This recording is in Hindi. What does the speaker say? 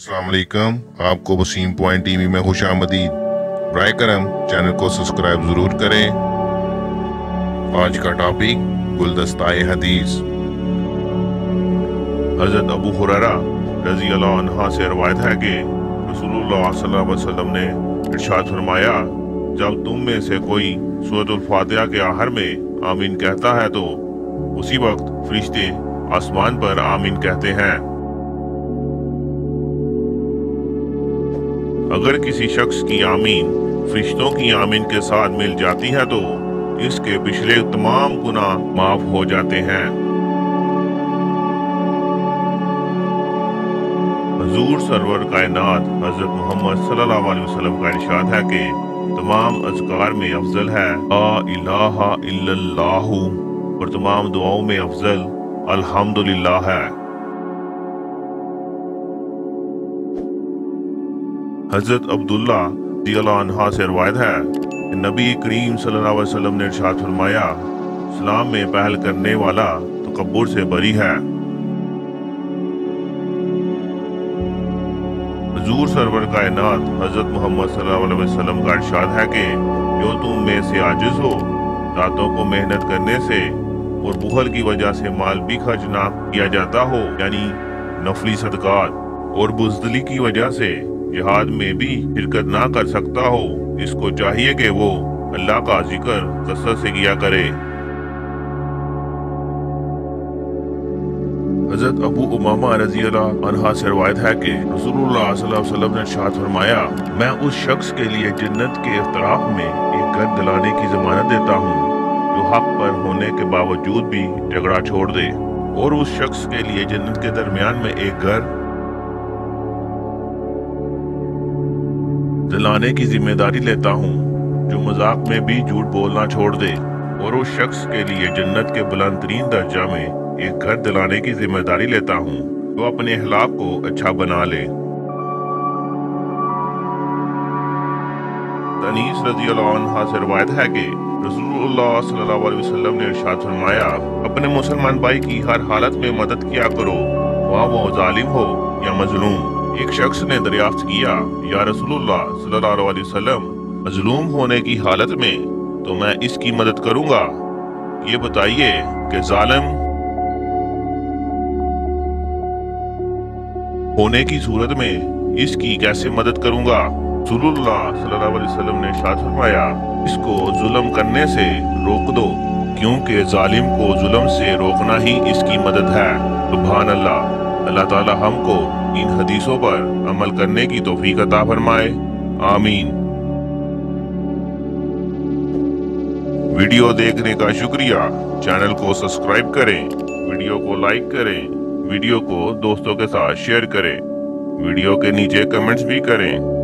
असलम आपको वसीम पॉइंट टीवी में खुश आमदीद। करम, चैनल को सब्सक्राइब ज़रूर करें। आज का टॉपिक गुलदस्ताए हदीस। हज़रत अबू हुररा रज़ी अल्लाह से रवायत है कि रसूलुल्लाह ने इरशाद फरमाया, जब तुम में से कोई सूरतुल फातिहा के आखिर में आमीन कहता है तो उसी वक्त फरिश्ते आसमान पर आमीन कहते हैं। अगर किसी शख्स की आमीन फरिश्तों की आमीन के साथ मिल जाती है तो इसके पिछले तमाम गुना माफ़ हो जाते हैं। हजूर सरवर कायनात हज़रत मोहम्मद सल्लल्लाहु अलैहि वसल्लम का इरशाद है कि तमाम अजकार में अफजल है इलाहा इल्लल्लाहु, और तमाम दुआओं में अफजल अल्हम्दुलिल्लाह है। हज़रत अब्दुल्ला अनहा से रवायत है कि नबी करीम वसल्लम ने इरशाद फरमाया, सलाम में पहल करने वाला तकबर से बरी है। हजूर सरवर कायनात हज़रत मोहम्मद वसल्लम का इरशाद है कि जो तुम में से आजिज हो, रातों को मेहनत करने से और बुहल की वजह से माल भी खर्च ना किया जाता हो, यानी नफली सदकात और बुजदली की वजह से जिहाद में भी शिरकत ना कर सकता हो, इसको चाहिए कि वो अल्लाह का ज़िक्र कसरत से किया करे। हज़रत अबू उमामा रज़ी अल्लाह से रवायत है कि वसल्लम ने शाद फरमाया, मैं उस शख्स के लिए जन्नत के इफ्तराफ में एक घर दिलाने की जमानत देता हूँ, जो हक पर होने के बावजूद भी झगड़ा छोड़ दे। और उस शख्स के लिए जन्नत के दरमियान में एक घर दिलाने की ज़िम्मेदारी लेता हूँ, जो मज़ाक में भी झूठ बोलना छोड़ दे। और उस शख्स के लिए जन्नत के बुलंद तरीन दर्जा में एक घर दिलाने की ज़िम्मेदारी लेता हूँ, जो अपने अखलाक को अच्छा बना ले। तनीस रज़ी से रवायत है कि रसूलुल्लाह ने इरशाद फरमाया, अपने मुसलमान भाई की हर हालत में मदद किया करो वहाँ वो जालिम हो या मजलूम। एक शख्स ने दरियाफ्त किया। या वसल्लम, मजलूम होने की हालत में तो मैं इसकी मदद करूँगा। ये बताइए कि जालिम होने की सूरत में इसकी कैसे मदद करूँगा? वसल्लम ने शाद इसको जुल्म करने से रोक दो, क्योंकि जालिम को जुल्म से रोकना ही इसकी मदद है। सुबहान अल्लाह अल्लाह ताला हमको इन हदीसों पर अमल करने की तोफीक अता फरमाए। आमीन। वीडियो देखने का शुक्रिया। चैनल को सब्सक्राइब करें, वीडियो को लाइक करें, वीडियो को दोस्तों के साथ शेयर करें। वीडियो के नीचे कमेंट्स भी करें।